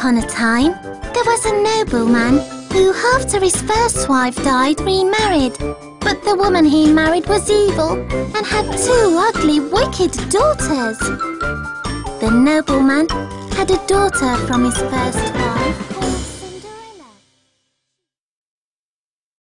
upon a time, there was a nobleman who, after his first wife died, remarried. But the woman he married was evil and had two ugly, wicked daughters. The nobleman had a daughter from his first wife.